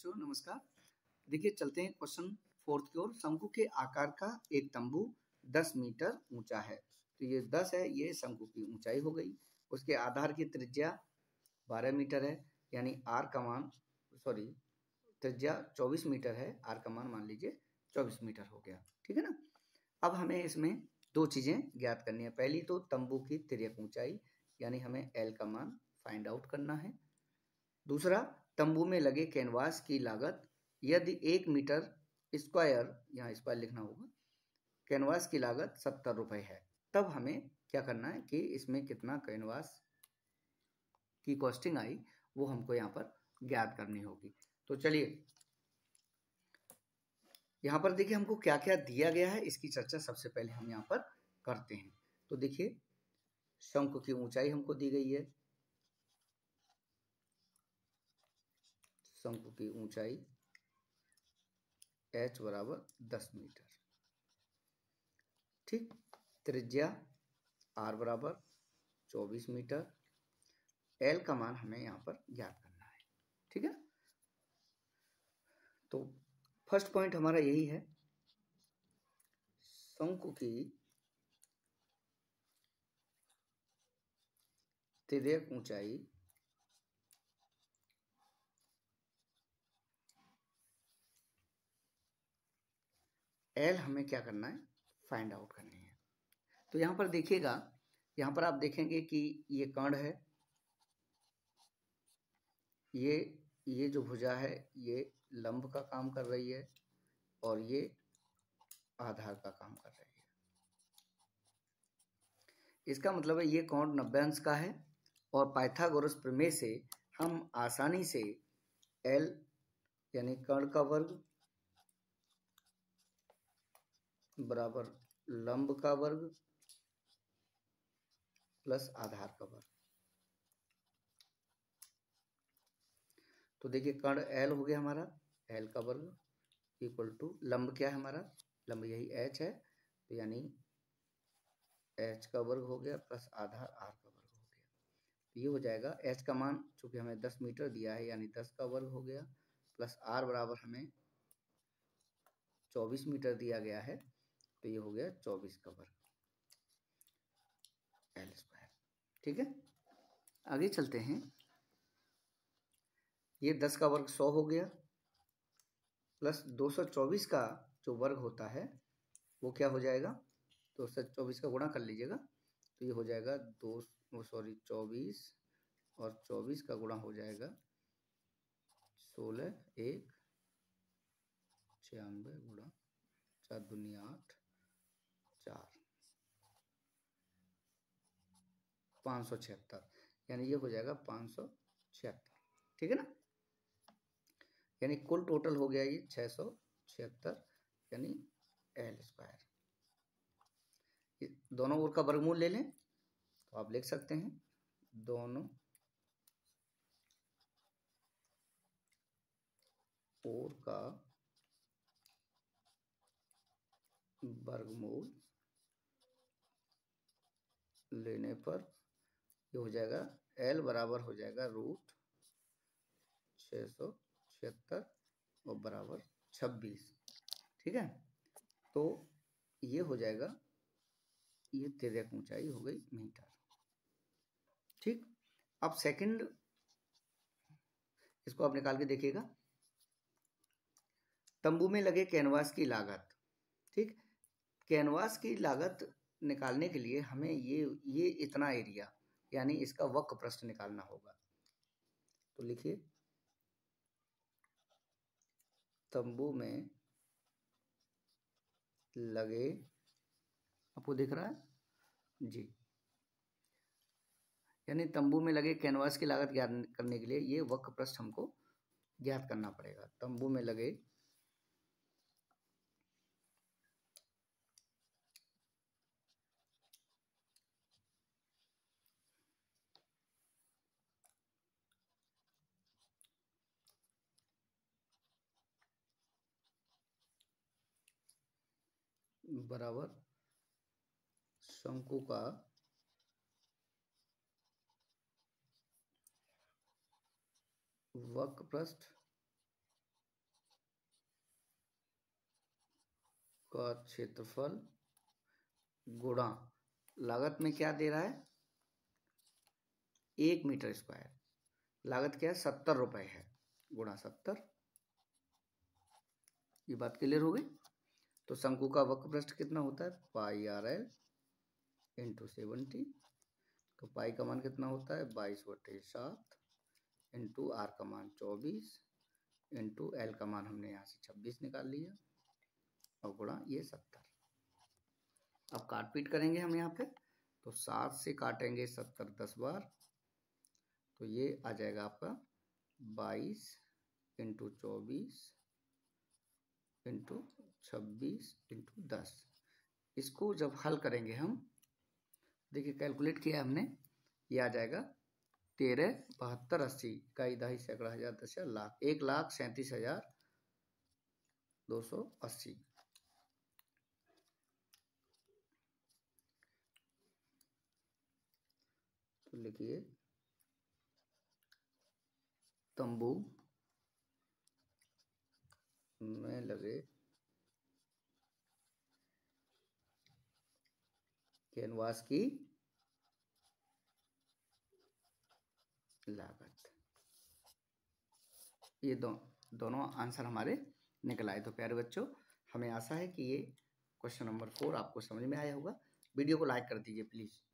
बच्चों, नमस्कार। देखिए, चलते हैं क्वेश्चन फोर्थ की ओर। शंकु के आकार का एक तंबू 10 मीटर ऊँचा है। तो ये 10 है, ये शंकु की ऊंचाई हो गई। उसके आधार की त्रिज्या 12 मीटर है, यानी आर का मान सॉरी त्रिज्या 24 मीटर है, आर का मान मान लीजिए 24 मीटर हो गया। ठीक है ना? अब हमें इसमें दो चीज़ें ज्ञात करनी है। पहली तो तंबू की तिरक ऊंचाई, यानी हमें एल का मान फाइंड आउट करना है। दूसरा, तंबू में लगे कैनवास की लागत यदि एक मीटर स्क्वायर, यहाँ स्क्वायर लिखना होगा, कैनवास की लागत सत्तर रुपये है। तब हमें क्या करना है कि इसमें कितना कैनवास की कॉस्टिंग आई, वो हमको यहाँ पर ज्ञात करनी होगी। तो चलिए, यहाँ पर देखिए हमको क्या क्या दिया गया है, इसकी चर्चा सबसे पहले हम यहाँ पर करते हैं। तो देखिए, शंख की ऊंचाई हमको दी गई है शंकु की ऊंचाई h बराबर दस मीटर। ठीक, त्रिज्या r बराबर चौबीस मीटर। l का मान हमें यहाँ पर ज्ञात करना है। ठीक है? तो फ़र्स्ट पॉइंट हमारा यही है। शंकु की तिर्यक ऊंचाई एल हमें क्या करना है? फाइंड आउट करनी है। तो यहाँ पर देखिएगा, यहाँ पर आप देखेंगे कि ये कर्ण है, ये ये जो भुजा है, ये लंब का काम कर रही है और ये आधार का काम कर रही है। इसका मतलब है ये कोण नब्बे अंश का है और पाइथागोरस प्रमेय से हम आसानी से एल यानी कर्ण का वर्ग बराबर लंब का वर्ग प्लस आधार का वर्ग। तो देखिए कर्ण एल हो गया हमारा एल का वर्ग इक्वल टू लंब क्या है हमारा? लंब यही एच है तो यानी एच का वर्ग हो गया प्लस आधार आर का वर्ग हो गया। तो ये हो जाएगा एच का मान, चूँकि हमें दस मीटर दिया है, यानी दस का वर्ग हो गया, प्लस आर बराबर हमें चौबीस मीटर दिया गया है तो ये हो गया चौबीस का वर्ग। एल स्क्वायर ठीक है? आगे चलते हैं। ये दस का वर्ग सौ हो गया, प्लस दो सौ चौबीस का जो वर्ग होता है, वो क्या हो जाएगा? दो सौ चौबीस का गुणा कर लीजिएगा तो ये हो जाएगा दो सॉरी, चौबीस, और चौबीस का गुणा हो जाएगा सोलह, एक, छियानवे गुणा चार दुनिया आठ। चार। पाँच सौ छिहत्तर। यानी ये हो जाएगा पाँच सौ छिहत्तर। ठीक है ना? यानी कुल टोटल हो गया ये छः सौ छिहत्तर, यानी एल स्क्वायर। दोनों ओर का वर्गमूल ले लें तो आप लिख सकते हैं दोनों ओर का वर्गमूल लेने पर ये हो जाएगा एल बराबर हो जाएगा रूट छ सौ छिहत्तर और बराबर छब्बीस। ठीक है? तो ये हो जाएगा, ये तिरक ऊंचाई हो गई मीटर। ठीक? अब सेकंड इसको आप निकाल के देखिएगा। तंबू में लगे कैनवास की लागत। ठीक? कैनवास की लागत निकालने के लिए हमें ये ये इतना एरिया यानी इसका वक्र प्रश्न निकालना होगा। तो लिखिए। तंबू में लगे आपको दिख रहा है? जी। यानी तंबू में लगे कैनवास की लागत ज्ञात करने के लिए ये वक्र प्रश्न हमको ज्ञात करना पड़ेगा। तंबू में लगे बराबर शंकु का वक्र पृष्ठ का क्षेत्रफल गुणा लागत में क्या दे रहा है? एक मीटर स्क्वायर। लागत क्या है? सत्तर रुपए है। गुणा सत्तर। ये बात क्लियर हो गई? तो शंकु का वक्र पृष्ठ कितना होता है? Pi r l into seventy तो पाई का मान कितना होता है? बाईस बटे सात इंटू आर का मान चौबीस इंटू एल का मान हमने यहाँ से छब्बीस निकाल लिया और गुणा ये सत्तर। अब काट पीट करेंगे हम यहाँ पे। तो सात से काटेंगे सत्तर दस बार। तो ये आ जाएगा आपका बाईस इंटू चौबीस इंटू छब्बीस इंटू दस। इसको जब हल करेंगे हम, देखिए कैलकुलेट किया हमने, ये आ जाएगा तेरह बहत्तर अस्सी, इकाई दहाई सैकड़ा हज़ार दस हज़ार लाख, एक लाख सैंतीस हज़ार दो सौ अस्सी। तो लिखिए, तंबू में लगे कैनवास की लागत। ये दो, दोनों आंसर हमारे निकल आए। तो प्यारे बच्चों हमें आशा है कि ये क्वेश्चन नंबर फोर आपको समझ में आया होगा। वीडियो को लाइक कर दीजिए प्लीज़।